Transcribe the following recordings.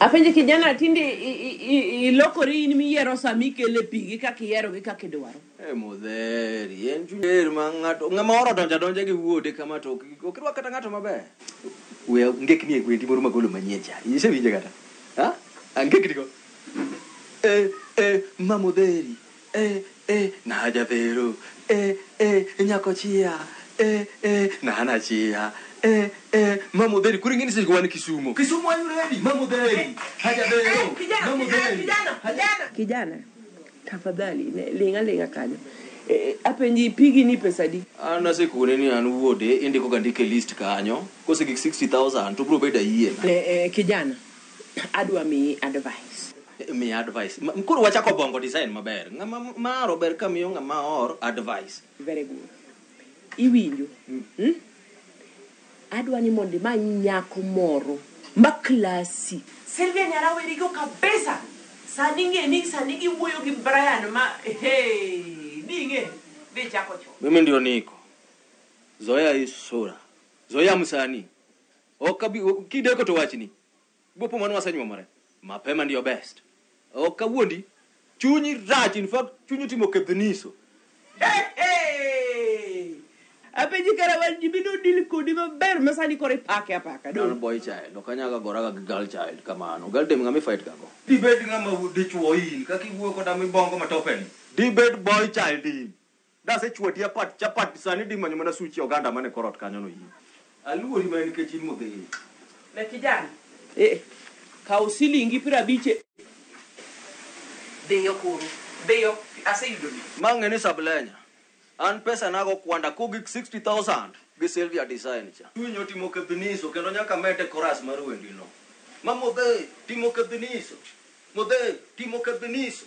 Apenji kijana tinde i- i- i- ilokori in miyiero sama ikele pigi kaka iyiero gi kaka idwaro. Eh, modheri en chuny er ma ng'ato ng'ama oro donja donja gi wuode kama to ok ok irwak kata ng'ato maber we ngekni e gwendi moro magolo manyien cha isewinje kata ha angekni go eh eh ma modheri Eh eh na jaberu eh eh nyako chia eh eh na hana chia eh eh mama udheri kuri ngini sisi kwani kisumo kisumo ayu ready mama udheri haja bero Eh, kijana, mama kijana, udheri kijana, kijana. kijana tafadhali ne- linga linga kanyo Eh, apenji pigi ni pesa di an asekone ni an wuode indiko ga ndike list kanyo kosegik 60000 to bro beda yie Eh, eh, kijana Adwa miyi advice. Miya advice. Ma- Koro wachako bongo design maber. Ng'ama maro ber ka miyo ng'ama or advice. Very good. Iwinjo? Mm? Adwa ni mondo imany nyako moro ma klasi. Sylvia Nyaraweri go kabisa. Sani ng'e ni sani giwuoyo gi Brian ma hey, ding'e dhi chako cho. Mimi ndio niko. Zoea hii sura. Zoea msanii. Ok abi kideko to wachni bopo mano wasenyuomore mapema ndio best. Ok kawuondi chunyi rach in fact chunyi timo kebniso. Apenji kara wan jibi no deal kodi maber ma sani kore pake apaka do. An boy child ok anyaga goraga gi girl child kamano. Girl dem ngami fight gago. Dibed ngama dichuo in kaka iwuoyo koda mibongo matopeni. Dibed boy child in. Dasechwadi apat chapat sani dimanyo mana suchi oganda mane korot kanyo no in. Aluori mana nikech in modhei. Ne kijan. Eh, kaw silingi piero abich e. Dhiyo koro. Dhiyo. Aseyudo ni. Ma ng'e ni Sablenya. An pesa na go kwanda ko gik 60,000 gi Sylvia Design cha. Chuny otimo kethniso kendo nyaka mede koras mar wendi no. Ma modhei timo kethniso. Modhei timo kethniso.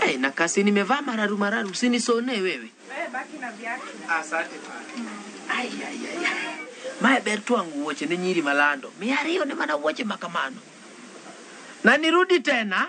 Hey, na kasi nimevaa mararu mararu, usinisonee wewe. Ai, ai, ai, ai. Mae ber twang'o wuoche ne nyiri malando. Miya ariyo ne mana wuoche makamano. Na nirudi tena.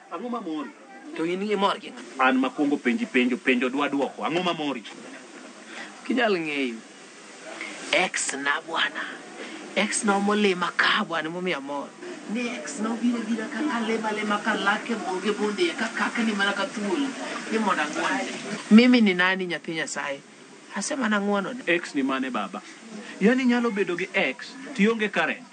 Ang'o ma mori? To in imor gi ng'a? An makwongo penji penjo, penjo dwa dwoko. Ang'o ma mori? Kinyal ng'eyo. Ex na bwana. Ex na omo lima ka bwana emomiyo amor. Ni ex na obiro abira ka alemo alema ka lake boge bund iye ka kakni mana ka thuol ni mondo ang'wonne. Mimi ni nani nyathi Nyasaye? Ase mana ng'wonone. Ex ni mane baba? Yaani inyalo bedo gi ex to ionge current?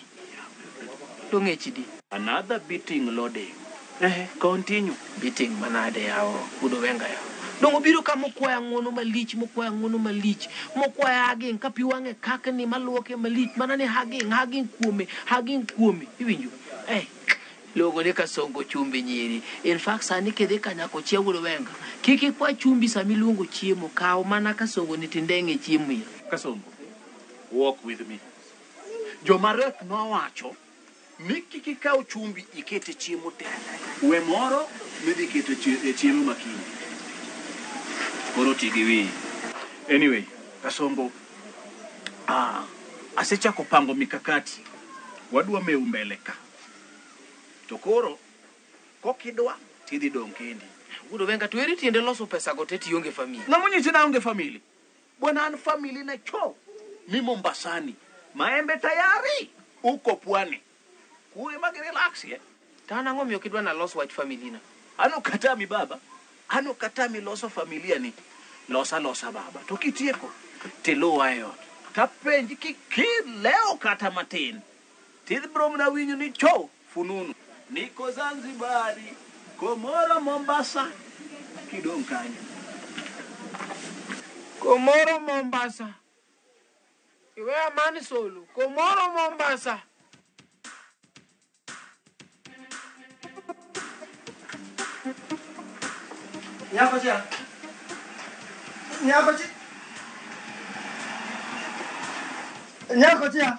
to ngech di. Another beating loading. Eeh continue. Beating manade yawa udo wenga yawa. Donge obiro ka mokwaya ng'uono malich, mokwaya ng'uono malich, mokwaya hugging ka pi wang'e kakni maluoke malich mana ni hugging, hugging kuome, hugging kuome. Iwinjo? Eeh. Iluongo ni kasongo chumbi nyiri. In fact sani kidhi ka nyako chia wuod wenga, kik ikwa chumbi sama iluongo chiemo, kaw mana kasongo ni to indeng'e chiemo ira. Kasongo walk with me. Jomareth nowacho ni kik ikaw chumbi iket e chiemo te. We moro midhi keto e chiemo ma kiny. Koro ti gi wiyi. Anyway, Kasongo, ah, asechako pango mikakati. Wadwa mew mbele ka. To koro, kokidwa, tidhi dong' kendi. Wuod Ovenga, to eri tiende loso pesago te tionge famili? Ng'a monyisi naonge famili? Bwana an family na cho mi Mombasani. Maembe tayari uko pwani. Kure mag relax ye. To an ang'o miyo kidwa nalos wach family na? An ok atami baba. An ok atami loso familia ni. Los alosa baba. To kitieko tiluwa e ot. Tapenji kikilewo kata matin. Tidh bro mnawinjo ni cho fununu. Niko Zanzibari, Komoro Mombasa kidong kanyo. Komoro Mombasa. Iwe amani solo. Komoro Mombasa. Nyako cha. Nyako cha. Nyako cha.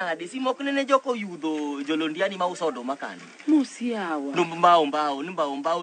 Nade si mok nene joko yudo jolondiani ma uso oduma kani. Mos yawa. No mbao mbao, ni mbao mbao.